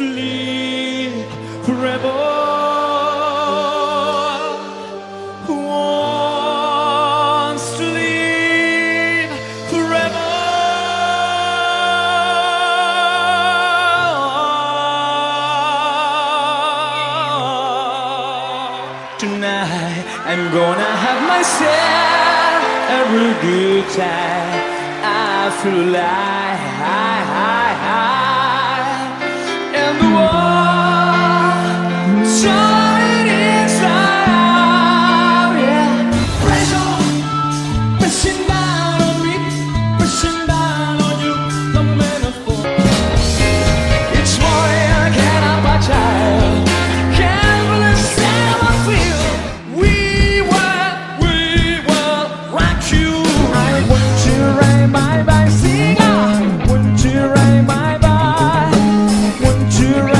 sleep forever. Sleep forever. Tonight I'm gonna have myself a real good time. I feel like. I, I, I. Mission to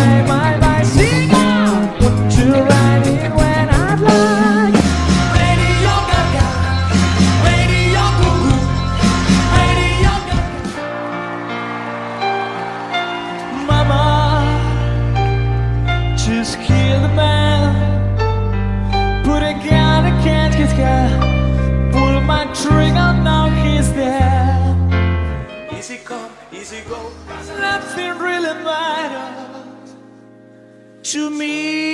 easy come, easy go. Nothing really matters to me.